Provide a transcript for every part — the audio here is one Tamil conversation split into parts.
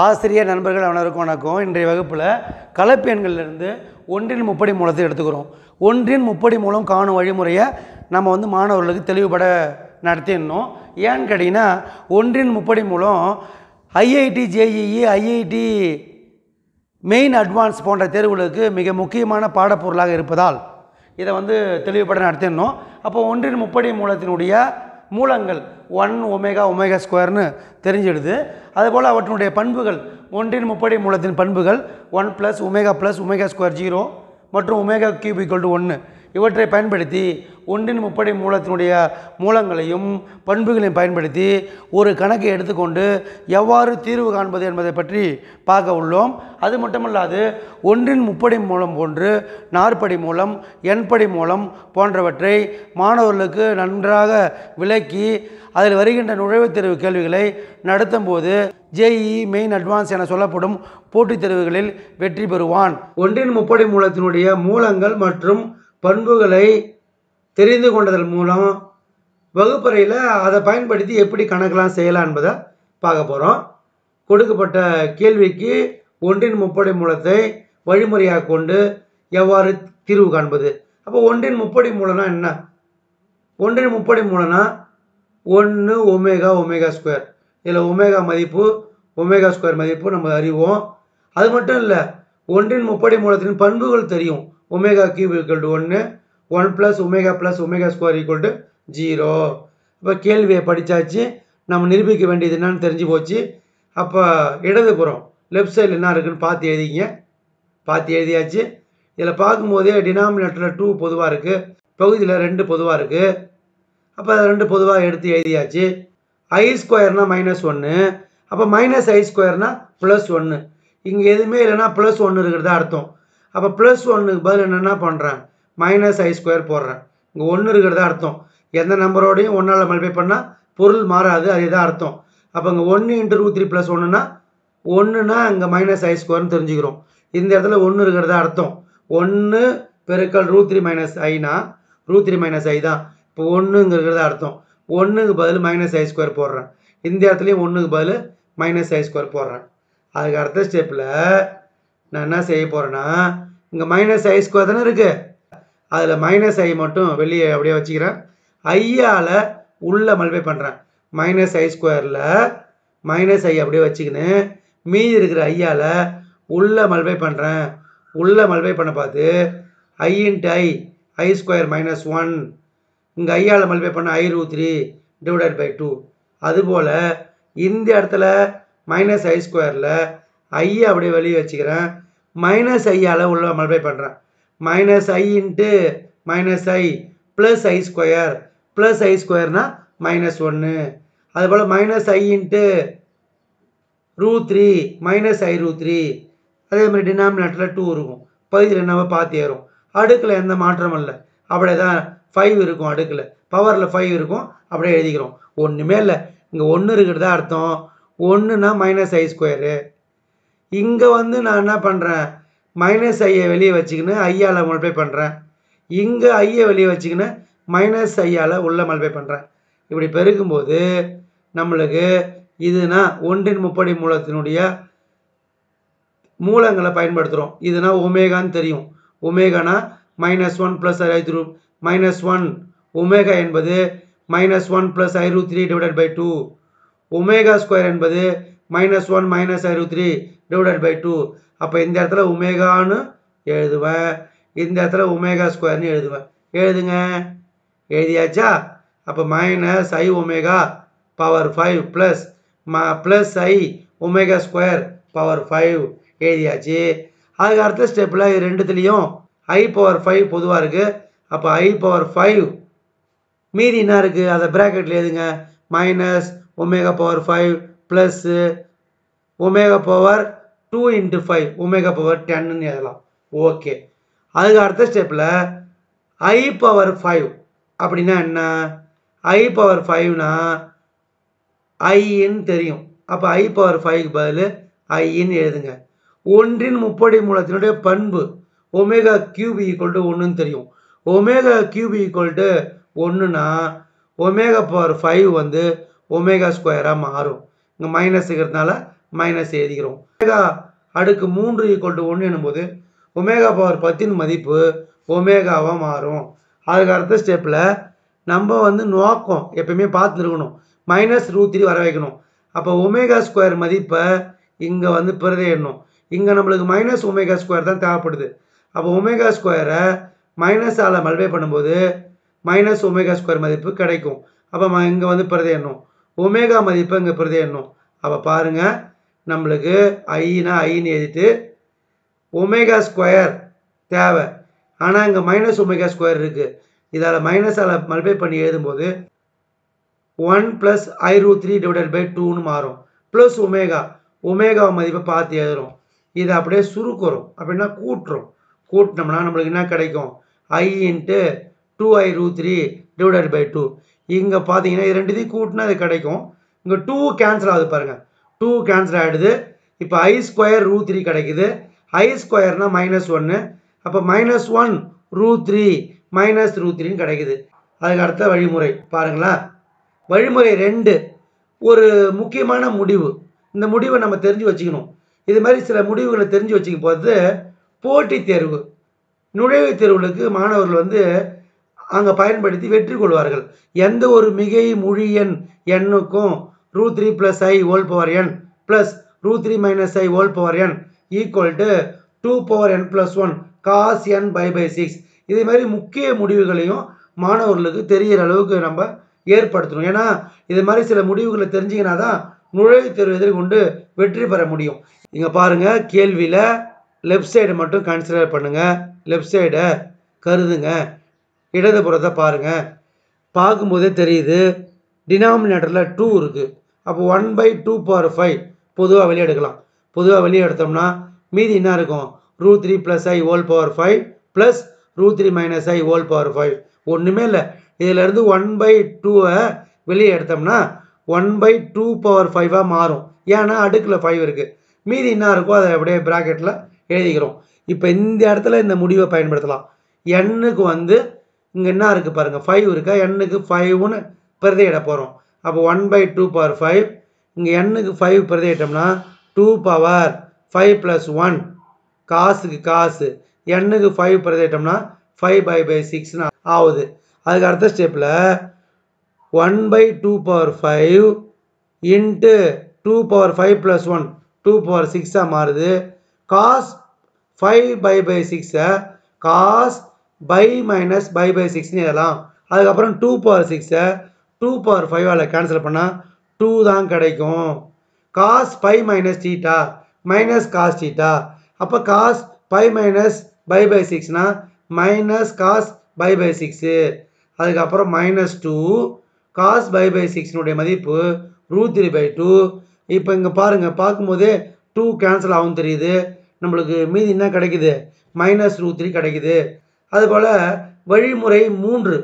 ஆசிரியர் நண்பர்கள் அனைவருக்கும் வணக்கம். இன்றைய வகுப்பில் கலப்பு எண்கள்லேருந்து ஒன்றின் முப்படி மூலத்தை எடுத்துக்கிறோம். ஒன்றின் முப்படி மூலம் காணும் வழிமுறையை நம்ம வந்து மாணவர்களுக்கு தெளிவுபட நடத்திடணும். ஏன்னு கேட்டிங்கன்னா ஒன்றின் முப்படி மூலம் IIT JEE IIT main advance போன்ற தேர்வுகளுக்கு மிக முக்கியமான பாடப்பொருளாக இருப்பதால் இதை வந்து தெளிவுபட நடத்திடணும். அப்போ ஒன்றின் முப்படி மூலத்தினுடைய மூலங்கள் ஒன் ஒமேகா ஒமேகா ஸ்கொயர்னு தெரிஞ்சிடுது. அதுபோல் அவற்றினுடைய பண்புகள் ஒன்றின் முப்படி மூலத்தின் பண்புகள் one plus omega plus omega square zero மற்றும் ஒமேகா கியூப் ஈக்குவல் டு ஒன்று இவற்றை பயன்படுத்தி ஒன்றின் முப்படை மூலத்தினுடைய மூலங்களையும் பண்புகளையும் பயன்படுத்தி ஒரு கணக்கை எடுத்துக்கொண்டு எவ்வாறு தீர்வு காண்பது என்பதை பற்றி பார்க்க உள்ளோம். அது மட்டுமல்லாது ஒன்றின் முப்படை மூலம் போன்று நாற்படி மூலம் எண்படி மூலம் போன்றவற்றை மாணவர்களுக்கு நன்றாக விளக்கி அதில் வருகின்ற நுழைவுத் தேர்வு கேள்விகளை நடத்தும் போது ஜேஇ மெயின் அட்வான்ஸ் என சொல்லப்படும் போட்டித் தேர்வுகளில் வெற்றி பெறுவான். ஒன்றின் முப்படை மூலத்தினுடைய மூலங்கள் மற்றும் பண்புகளை தெரிந்து கொண்டதன் மூலம் வகுப்பறையில் அதை பயன்படுத்தி எப்படி கணக்கெலாம் செய்யலாம் என்பதை பார்க்க போகிறோம் கொடுக்கப்பட்ட கேள்விக்கு ஒன்றின் முப்படை மூலத்தை வழிமுறையாக கொண்டு எவ்வாறு தீர்வு காண்பது? அப்போ ஒன்றின் முப்படை மூலம்னா என்ன? ஒன்றின் முப்படை மூலம்னா ஒன்று ஒமேகா ஒமேகா ஸ்கொயர். இதில் ஒமேகா மதிப்பு ஒமேகா ஸ்கொயர் மதிப்பு நம்ம அறிவோம். அது மட்டும் இல்லை ஒன்றின் முப்படை மூலத்தின் பண்புகள் தெரியும். ஒமேகா கியூப் ஈக்குவல் டு ஒன்று one plus omega plus omega square equal to zero இப்போ கேள்வியை படித்தாச்சு நம்ம நிரூபிக்க வேண்டியது என்னன்னு தெரிஞ்சு போச்சு. அப்போ இடதுபுறம் லெஃப்ட் சைடில் என்ன இருக்குதுன்னு பார்த்து எழுதிங்க பார்த்து எழுதியாச்சு. இதில் பார்க்கும்போதே டினாமினேட்டரில் டூ பொதுவாக இருக்குது பகுதியில் ரெண்டு பொதுவாக இருக்குது அப்போ அதை ரெண்டு பொதுவாக எடுத்து எழுதியாச்சு. ஐ ஸ்கொயர்னால் மைனஸ் ஒன்று அப்போ மைனஸ் ஐ ஸ்கொயர்னால் ப்ளஸ் ஒன்று இங்கே எதுவுமே இல்லைன்னா ப்ளஸ் ஒன்று இருக்கிறதா அர்த்தம். அப்போ ப்ளஸ் ஒன்றுக்கு பதில் என்னென்ன பண்ணுறேன் மைனஸ் ஐ ஸ்கொயர் போடுறேன். இங்கே ஒன்று இருக்கிறதா அர்த்தம். எந்த நம்பரோடையும் ஒன்றால் மல்டிப்ளை பண்ணால் பொருள் மாறாது அதே தான் அர்த்தம். அப்போ இங்கே ஒன்று இன்ட்டு ரூ த்ரீ ப்ளஸ் ஒன்றுனா ஒன்றுனா இங்கே மைனஸ் ஐ ஸ்கொயர்னு தெரிஞ்சுக்கிறோம். இந்த இடத்துல ஒன்று இருக்கிறதா அர்த்தம். ஒன்று பெருக்கல் ரூ த்ரீ மைனஸ் ஐனா ரூ த்ரீ மைனஸ் ஐ தான். இப்போ ஒன்றுங்கிறத அர்த்தம். ஒன்றுக்கு பதில் மைனஸ் ஐ ஸ்கொயர் போடுறேன். இந்த இடத்துலையும் ஒன்றுக்கு பதில் மைனஸ் ஐ ஸ்கொயர் போடுறேன். அதுக்கு அடுத்த ஸ்டெப்பில் நான் என்ன செய்ய போகிறேன்னா இங்கே மைனஸ் ஐ ஸ்கொயர் தானே இருக்குது அதில் மைனஸ் ஐ மட்டும் வெளியே அப்படியே வச்சுக்கிறேன். ஐயால் உள்ளே மல்பை பண்ணுறேன் மைனஸ் ஐ ஸ்கொயரில் மைனஸ் ஐ அப்படியே வச்சுக்கின்னு மீதி இருக்கிற ஐயால் உள்ளே மல்பை பண்ணுறேன் உள்ளே மல்பை பண்ண பார்த்து I into I I square minus one இங்கே ஐயால் மல்பை பண்ண ஐ root three divided by two அதுபோல் இந்த இடத்துல மைனஸ் ஐ ஸ்கொயரில் ஐயை அப்படியே வெளியே வச்சுக்கிறேன். மைனஸ் ஐயால் உள்ள மல்பை பண்ணுறேன் minus I into minus I plus I square plus I ஸ்கொயர்னால் minus ஒன்று அதுபோல் minus I into root three minus I root three அதே மாதிரி டினாமினேட்டரில் டூ இருக்கும். பகுதியில் என்னவோ பார்த்து ஏறும். அடுக்கில் எந்த மாற்றமும் இல்லை. அப்படியே தான் ஃபைவ் இருக்கும் அடுக்கில். பவரில் ஃபைவ் இருக்கும். அப்படியே எழுதிக்கிறோம். ஒன்றுமே இல்லை. இங்கே ஒன்று இருக்கிறதா அர்த்தம். ஒன்றுனா மைனஸ் ஐ ஸ்கொயரு இங்கே வந்து நான் என்ன பண்ணுறேன் மைனஸ் ஐயை வெளியே வச்சுக்கின்னு ஐயால் மல்பை பண்ணுறேன் இங்கே ஐயை வெளியே வச்சுக்கின்னு மைனஸ் ஐயால் உள்ளே மல்பை பண்ணுறேன் இப்படி பெருக்கும்போது நம்மளுக்கு இதுனா ஒன்றின் முப்படி மூலத்தினுடைய மூலங்களை பயன்படுத்துகிறோம் இதுனா ஒமேகான்னு தெரியும். ஒமேகானா minus one plus I through minus one omega என்பது minus one plus I three divided by two omega square என்பது minus one minus I three divided by two அப்போ இந்த இடத்துல உமேகான்னு எழுதுவேன். இந்த இடத்துல ஒமேகா ஸ்கொயர்னு எழுதுவேன். எழுதுங்க. எழுதியாச்சா? அப்போ minus I omega power five plus ம plus I omega square power five எழுதியாச்சு. அதுக்கு அடுத்த ஸ்டெப்பில் இது ரெண்டுத்துலேயும் ஐ பவர் ஃபைவ் பொதுவாக இருக்குது அப்போ ஐ பவர் ஃபைவ் மீதி என்ன இருக்குது அதை ப்ராக்கெட்டில் எழுதுங்க. Minus omega power five plus omega power two into five omega power டென்னு எழுதலாம். ஓகே அதுக்கு அடுத்த ஸ்டெப்பில் ஐ பவர் ஃபைவ் அப்படின்னா என்ன? ஐ பவர் ஃபைவ்னா ஐன்னு தெரியும். அப்போ ஐ பவர் ஃபைவ்க்கு பதில் ஐன்னு எழுதுங்க. ஒன்றின் முப்படை மூலத்தினுடைய பண்பு ஒமேகா கியூப் ஈக்குவல் டு ஒன்றுன்னு தெரியும். ஒமேகா கியூப் ஈக்குவல் டு ஒன்றுனா ஒமேகா பவர் ஃபைவ் வந்து ஒமேகா ஸ்கொயராக மாறும். இங்கே மைனஸ் இருக்கிறதுனால மைனஸ் எழுதிக்கிறோம். ஒமேகா அடுக்கு மூன்று ஈக்குவல் டு ஒன்று எனும்போது ஒமேகா பவர் பத்தின் மதிப்பு ஒமேகாவாக மாறும். அதுக்கு அடுத்த ஸ்டெப்பில் நம்ம வந்து நோக்கம் எப்பயுமே பார்த்துருக்கணும். மைனஸ் ரூ த்ரீ வர வைக்கணும் அப்போ ஒமேகா ஸ்கொயர் மதிப்பை இங்கே வந்து பிரதியிடணும் இங்கே நம்மளுக்கு மைனஸ் ஒமேகா ஸ்கொயர் தான் தேவைப்படுது. அப்போ ஒமேகா ஸ்கொயரை மைனஸால் மல்வே பண்ணும்போது மைனஸ் ஒமேகா ஸ்கொயர் மதிப்பு கிடைக்கும். அப்போ இங்கே வந்து பிரதியிடணும் ஒமேகா மதிப்பை இங்கே பிரதியிடணும் அப்போ பாருங்கள் நம்மளுக்கு ஐனா ஐன்னு எழுதிட்டு ஒமேகா ஸ்கொயர் தேவை. ஆனால் இங்கே மைனஸ் ஒமேகா ஸ்கொயர் இருக்குது இதால் மைனஸால் மல்டிப்ளை பண்ணி எழுதும்போது one plus I root three divided by டூன்னு மாறும். Plus omega. ஒமேகா மதிப்பை பார்த்து எழுதுறோம். இதை அப்படியே சுருக்குறோம். அப்படின்னா கூட்டுறோம். கூட்டினோம்னா நம்மளுக்கு என்ன கிடைக்கும்? ஐ into two I root three divided by two இங்கே பார்த்தீங்கன்னா இது ரெண்டுத்தையும் கூட்டினா அது கிடைக்கும். இங்கே டூ கேன்சல் ஆகுது பாருங்கள் டூ கேன்சல் ஆகிடுது இப்போ ஐ ஸ்கொயர் ரூ த்ரீ கிடைக்குது. ஐ ஸ்கொயர்னால் மைனஸ் ஒன்று அப்போ minus one root three minus root த்ரீன்னு கிடைக்குது. அதுக்கு அடுத்த வழிமுறை பாருங்களா. வழிமுறை ரெண்டு. ஒரு முக்கியமான முடிவு. இந்த முடிவை நம்ம தெரிஞ்சு வச்சுக்கணும். இது மாதிரி சில முடிவுகளை தெரிஞ்சு வச்சுக்கும் போது போட்டித் தேர்வு. நுழைவுத் தேர்வுகளுக்கு மாணவர்கள் வந்து அங்கே பயன்படுத்தி வெற்றி கொள்வார்கள். எந்த ஒரு மிகை மொழி எண் எண்ணுக்கும் root three plus I whole power N plus root three minus I whole power N equal to two power N plus one cos N pi by six இதே மாதிரி முக்கிய முடிவுகளையும் மாணவர்களுக்கு தெரிகிற அளவுக்கு நம்ம ஏற்படுத்தணும். ஏன்னா இது மாதிரி சில முடிவுகளை தெரிஞ்சிங்கன்னா தான் நுழைவுத் தேர்வு எதிர்கொண்டு வெற்றி பெற முடியும். இங்கே பாருங்கள் கேள்வியில் லெஃப்ட் சைடு மட்டும் கன்சிடர் பண்ணுங்கள் லெஃப்ட் சைடை கருதுங்க. இடதுபுறத்தை பாருங்கள் பார்க்கும்போதே தெரியுது. டினாமினேட்டரில் டூ இருக்குது அப்போ one by two power five பொதுவாக வெளியே எடுக்கலாம். பொதுவாக வெளியே எடுத்தோம்னா மீதி என்ன இருக்கும்? Root three plus I whole power five plus root three minus I whole power five ஒன்றுமே இல்லை. இதிலேருந்து ஒன் பை டூவை வெளியே எடுத்தோம்னா ஒன் பை டூ பவர் ஃபைவாக மாறும். ஏன்னா அடுக்கில் ஃபைவ் இருக்குது மீதி என்ன இருக்கோ அதை அப்படியே ப்ராக்கெட்டில் எழுதிக்கிறோம். இப்போ இந்த இடத்துல இந்த முடிவை பயன்படுத்தலாம். எண்ணுக்கு வந்து இங்கே என்ன இருக்குது பாருங்கள் ஃபைவ் இருக்கா? எண்ணுக்கு ஃபைவ்னு பிரதையிட போகிறோம் அப்போ one by two power five இங்கே எண்ணுக்கு five பிரதியிட்டோம்னா two power five plus one காசுக்கு காசு. எண்ணுக்கு ஃபைவ் பிரதியிட்டோம்னா ஃபைவ் பை பை சிக்ஸ்னு ஆகுது. அதுக்கு அடுத்த ஸ்டெப்பில் one by two power five into two power five plus one two power சிக்ஸாக மாறுது. காஸ் ஃபைவ் பை பை சிக்ஸை cos pi minus pi by சிக்ஸ்னு எழுதலாம். அதுக்கப்புறம் டூ பவர் சிக்ஸை டூ பவர் ஃபைவால் கேன்சல் பண்ணால் டூ தான் கிடைக்கும். Cos pi minus theta minus cos theta அப்போ cos pi minus pi by சிக்ஸ்னா minus cos pi by six அதுக்கப்புறம் minus two cos pi by சிக்ஸ்னுடைய மதிப்பு ரூ த்ரீ பை டூ இப்போ இங்கே பாருங்கள் பார்க்கும்போதே டூ கேன்சல் ஆகும் தெரியுது. நம்மளுக்கு மீதி என்ன கிடைக்குது? மைனஸ் ரூ த்ரீ கிடைக்குது. அதுபோல் வழிமுறை மூன்று.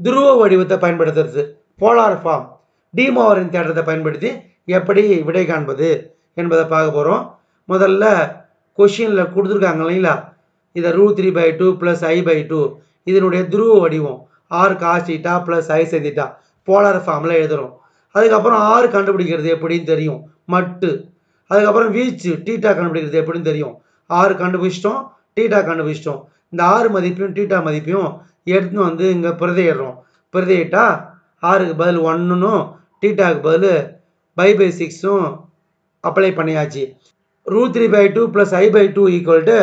துருவ வடிவத்தை பயன்படுத்துறது. போலார் ஃபார்ம் டிமோவரின் தேட்டத்தை பயன்படுத்தி எப்படி விடை காண்பது என்பதை பார்க்க போகிறோம் முதல்ல கொஷினில் கொடுத்துருக்காங்க இல்லைங்களா? இதை root three by two plus i by two இதனுடைய துருவ வடிவம். R cos theta plus i sin theta polar ஃபார்மில் எழுதுகிறோம் அதுக்கப்புறம் ஆறு கண்டுபிடிக்கிறது எப்படின்னு தெரியும். மட்டு. அதுக்கப்புறம் வீச்சு டீட்டா கண்டுபிடிக்கிறது எப்படின்னு தெரியும். ஆறு கண்டுபிடிச்சிட்டோம் டீட்டா கண்டுபிடிச்சிட்டோம். இந்த ஆறு மதிப்பையும் டீட்டா மதிப்பையும் எடுத்துன்னு வந்து இங்கே பிரதையிடுறோம். பிரதையிட்டா ஆறுக்கு பதில் ஒன்றுனும் டீட்டாக்கு பதில் பை பை சிக்ஸும் அப்ளை பண்ணியாச்சு. Root three by two plus I by two equal to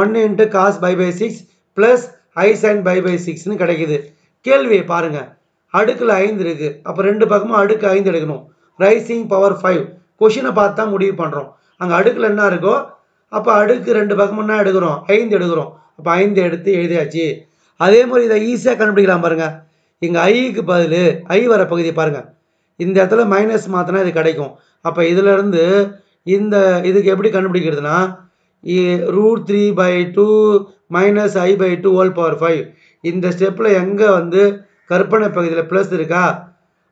one into cos pi by six plus I sine pi by சிக்ஸ்னு கிடைக்குது. கேள்வியை பாருங்கள் அடுக்கில் ஐந்து இருக்குது அப்போ ரெண்டு பக்கமும் அடுக்கு ஐந்து எடுக்கணும். ரைசிங் பவர் ஃபைவ் கொஷினை பார்த்து தான் முடிவு பண்ணுறோம் அங்கே அடுக்கில் என்ன இருக்கோ அப்போ அடுக்கு ரெண்டு பக்கமும் என்ன எடுக்கிறோம்? ஐந்து எடுக்கிறோம். அப்போ ஐந்து எடுத்து எழுதியாச்சு. அதே மாதிரி இதை ஈஸியாக கண்டுபிடிக்கலாம் பாருங்கள் இங்கே ஐக்கு பதில் ஐ வர பகுதியை பாருங்கள் இந்த இடத்துல மைனஸ் மாற்றினா இது கிடைக்கும். அப்போ இதிலேருந்து இந்த இதுக்கு எப்படி கண்டுபிடிக்கிறதுனா root three by two minus I by two whole power five இந்த ஸ்டெப்பில் எங்கே வந்து கற்பனை பகுதியில் ப்ளஸ் இருக்கா?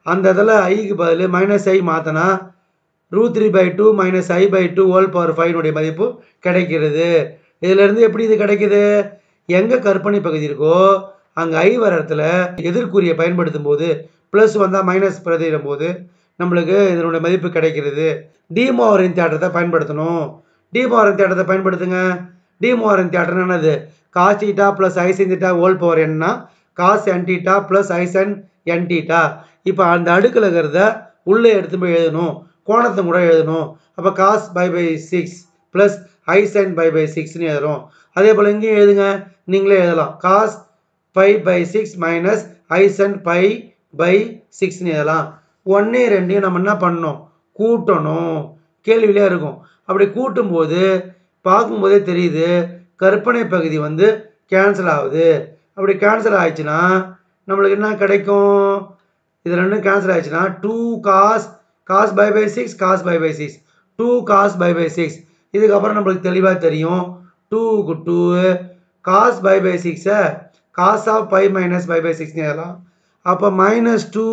அந்த இதில் ஐக்கு பதில் மைனஸ் ஐ மாற்றினா root three by two minus I by two whole power ஃபைவ்னுடைய மதிப்பு கிடைக்கிறது. இதிலேருந்து எப்படி இது கிடைக்கிது? எங்கே கற்பனை பகுதி இருக்கோ அங்கே ஐ வர இடத்துல எதிர்குறியை பயன்படுத்தும் போது ப்ளஸ் வந்தால் மைனஸ் பிரதிடும் போது நம்மளுக்கு இதனுடைய மதிப்பு கிடைக்கிறது. டிமோவரின் தேட்டத்தை பயன்படுத்தணும். டிமோவரின் தேட்டத்தை பயன்படுத்துங்க. டிமோவரின் தேட்டர் என்னது? Cos plus I sine theta whole power என்ன cos n theta plus I sine n theta இப்போ அந்த அடுக்கில் இருக்கிறத உள்ளே எடுத்து போய் எழுதணும். கோணத்தை கூட எழுதணும். அப்போ cos pi by six plus I sine pi by சிக்ஸ்னு எழுதுறோம். அதே போல் இங்கேயும் எழுதுங்க. நீங்களே எழுதலாம். Cos pi by six minus I sine pi by சிக்ஸ்னு எழுதலாம். ஒன்றே ரெண்டையும் நம்ம என்ன பண்ணணும்? கூட்டணும். கேள்வியிலே இருக்கும். அப்படி கூட்டும்போது பார்க்கும்போதே தெரியுது கற்பனை பகுதி வந்து கேன்சல் ஆகுது. அப்படி கேன்சல் ஆயிடுச்சுன்னா நம்மளுக்கு என்ன கிடைக்கும்? இது ரெண்டும் கேன்சல் ஆயிடுச்சுன்னா two cos cos pi by six cos pi by six two cos pi by six இதுக்கப்புறம் நம்மளுக்கு தெளிவாக தெரியும். டூக்கு டூ. காஸ் பை பை சிக்ஸை cos of pi minus pi by சிக்ஸ்னு எழுதலாம். அப்போ minus two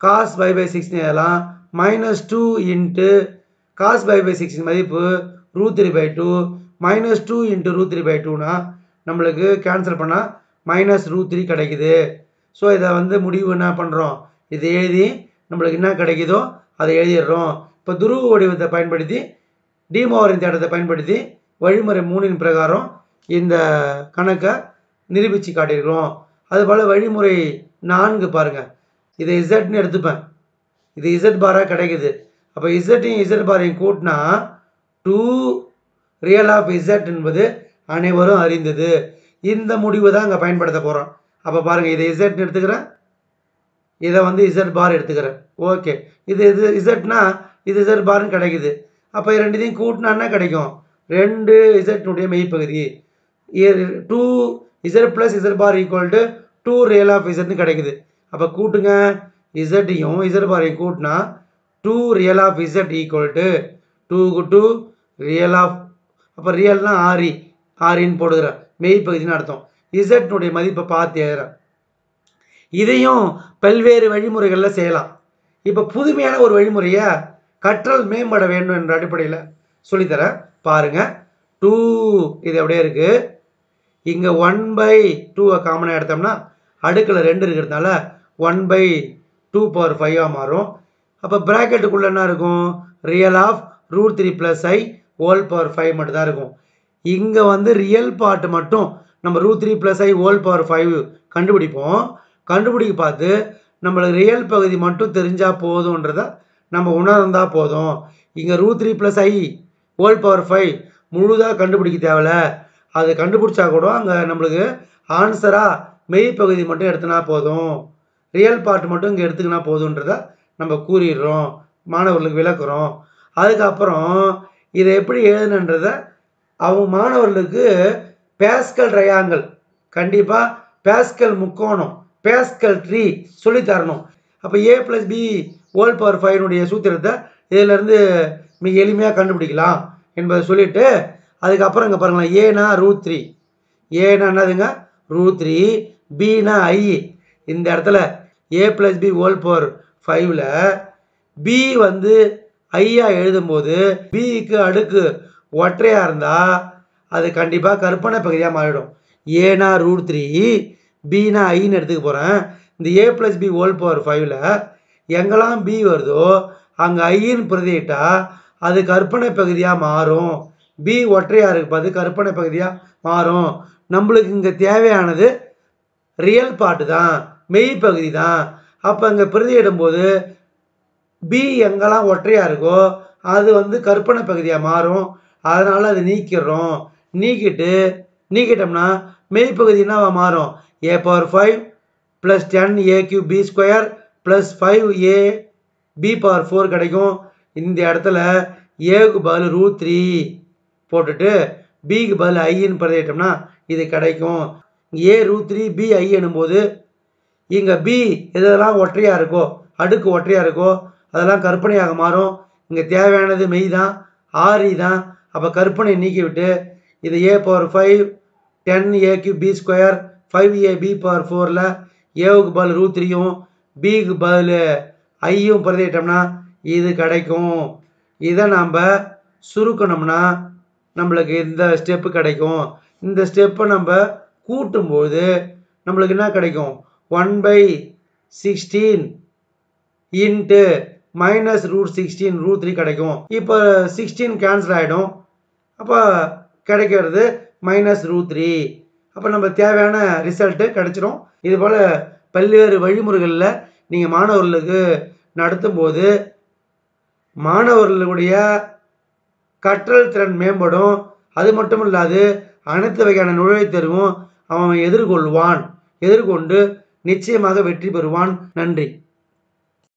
cos pi by சிக்ஸ்னு எழுதலாம். Minus two into cos pi by six மதிப்பு root three by two minus two into root three by டூனா நம்மளுக்கு கேன்சல் பண்ணால் மைனஸ் ரூ த்ரீ கிடைக்குது. ஸோ இதை வந்து முடிவு என்ன பண்ணுறோம் இதை எழுதி நம்மளுக்கு என்ன கிடைக்குதோ அதை எழுதிடுறோம். இப்போ துருவ வடிவத்தை பயன்படுத்தி டிமோவரின் தேட்டத்தை பயன்படுத்தி வழிமுறை மூணின் பிரகாரம் இந்த கணக்கை நிரூபித்து காட்டியிருக்கிறோம். அதுபோல் வழிமுறை நான்கு பாருங்கள் இதை இசட்னு எடுத்துப்பேன். இது இசட் பாராக கிடைக்குது. அப்போ இசட்டையும் இசட் பாரையும் கூட்டினா டூ ரியல் ஆஃப் இசட் என்பது அனைவரும் அறிந்தது. இந்த முடிவு தான் அங்கே பயன்படுத்த போகிறோம் அப்போ பாருங்கள் இதை இசட்னு எடுத்துக்கிறேன். இதை வந்து இசட் பார் எடுத்துக்கிறேன். ஓகே இது இது இசட்னா இது இசட் பார்னு கிடைக்குது. அப்போ ரெண்டுத்தையும் கூட்டினா என்ன கிடைக்கும்? ரெண்டு இசட்னுடைய மெய்ப்பகுதி. Two Z plus Z bar equal to two real of இசட்னு கிடைக்குது. அப்போ கூட்டுங்க. இசட்டையும் இசட் பாரையும் கூட்டினா two real of Z equal to டூக்கு டூ ரியல் ஆஃப் அப்போ ரியல்னா ஆரி ஆரின்னு போடுகிறேன் மெய்ப்பகுதின்னு அர்த்தம். இசட்னுடைய மதிப்பை பார்த்து எழுதுறேன் இதையும் பல்வேறு வழிமுறைகளில் செய்யலாம். இப்போ புதுமையான ஒரு வழிமுறையை கற்றல் மேம்பட வேண்டும் என்ற அடிப்படையில் சொல்லித்தரேன். பாருங்கள் டூ இது அப்படியே இருக்குது இங்கே ஒன் பை டூவை காமனாக எடுத்தோம்னா அடுக்கில் ரெண்டு இருக்கிறதுனால ஒன் பை டூ பவர் ஃபைவாக மாறும். அப்போ ப்ராக்கெட்டுக்குள்ளே என்ன இருக்கும்? Real of root three plus I whole power five மட்டும்தான் இருக்கும். இங்கே வந்து ரியல் பார்ட் மட்டும் நம்ம root three plus I whole power five கண்டுபிடிப்போம். கண்டுபிடிக்க பார்த்து நம்மளுக்கு ரியல் பகுதி மட்டும் தெரிஞ்சால் போதுன்றத நம்ம உணர்ந்தால் போதும். இங்கே root three plus I whole power five முழுதாக கண்டுபிடிக்க தேவையில்ல. அது கண்டுபிடிச்சா கூட அங்கே நம்மளுக்கு ஆன்சராக மெய் பகுதி மட்டும் எடுத்துனா போதும். ரியல் பார்ட் மட்டும் இங்கே எடுத்துக்கினா போதுன்றத நம்ம கூறிடுறோம். மாணவர்களுக்கு விளக்குறோம். அதுக்கப்புறம் இதை எப்படி எழுதுனன்றத அவங்க மாணவர்களுக்கு பேஸ்கல் ரயாங்கல் கண்டிப்பாக பேஸ்கல் முக்கோணம் பேஸ்கல் ட்ரீ சொல்லி தரணும். அப்போ A plus B whole power ஃபைவனுடைய சூத்திரத்தை இதிலேருந்து மிக எளிமையாக கண்டுபிடிக்கலாம் என்பதை சொல்லிவிட்டு அதுக்கப்புறம் இங்கே பாருங்களேன் ஏனா ரூட் த்ரீ ஏனா என்னதுங்க? ரூட் த்ரீ பினா ஐ இந்த இடத்துல A plus B whole power ஃபைவ்ல பி வந்து ஐயா எழுதும்போது பிக்கு அடுக்கு ஒற்றையாக இருந்தால் அது கண்டிப்பாக கற்பனை பகுதியாக மாறிடும். ஏனா ரூட் த்ரீ பினா ஐன்னு எடுத்துக்க போகிறேன் இந்த A plus B whole power ஃபைவ்ல எங்கெல்லாம் பி வருதோ அங்கே ஐன்னு பிரதியிட்டால் அது கற்பனை பகுதியாக மாறும். பி ஒற்றையாக இருக்கு பார்த்து கற்பனை பகுதியாக மாறும். நம்மளுக்கு இங்கே தேவையானது ரியல் பாட்டு தான் மெய் பகுதி தான். அப்போ இங்கே பிரதியிடும்போது பி எங்கெல்லாம் ஒற்றையாக இருக்கோ அது வந்து கற்பனை பகுதியாக மாறும். அதனால் அதை நீக்கிடுறோம். நீக்கிட்டு நீக்கிட்டோம்னா மெய்ப்பகுதினா மாறும்? A power five plus ten A cube B square plus five A B power four கிடைக்கும். இந்த இடத்துல ஏக்கு பதில் ரூட் த்ரீ போட்டுட்டு பிக்கு பதில் ஐன்னு பிரதிட்டோம்னா இது கிடைக்கும். ஏ ரூ த்ரீ பி ஐ எனும்போது இங்கே பி எதெல்லாம் ஒற்றையாக இருக்கோ அடுக்கு ஒற்றையாக இருக்கோ அதெல்லாம் கற்பனையாக மாறும். இங்கே தேவையானது மெய் தான் ஆரி தான். அப்போ கற்பனை நீக்கிவிட்டு இது A power five ten A cube B square five A B power ஃபோரில் ஏவுக்கு பதில் ரூ த்ரீயும் பிக்கு பதில் ஐயும் பிரதிட்டோம்னா இது கிடைக்கும். இதை நம்ம சுருக்கணும்னா நம்மளுக்கு இந்த ஸ்டெப்பு கிடைக்கும். இந்த ஸ்டெப்பை நம்ம கூட்டும்போது நம்மளுக்கு என்ன கிடைக்கும்? One by sixteen into minus root sixteen root three கிடைக்கும். இப்போ சிக்ஸ்டீன் கேன்சல் ஆகிடும் அப்போ கிடைக்கிறது மைனஸ் ரூட் த்ரீ அப்போ நம்ம தேவையான ரிசல்ட்டு கிடைச்சிடும் இது போல் பல்வேறு வழிமுறைகளில் நீங்கள் மாணவர்களுக்கு நடத்தும்போது மாணவர்களுடைய கற்றல் திறன் மேம்படும். அது மட்டும் இல்லாது அனைத்து வகையான நுழைவுத் தேர்வும் அவன் எதிர்கொள்வான். எதிர்கொண்டு நிச்சயமாக வெற்றி பெறுவான். நன்றி.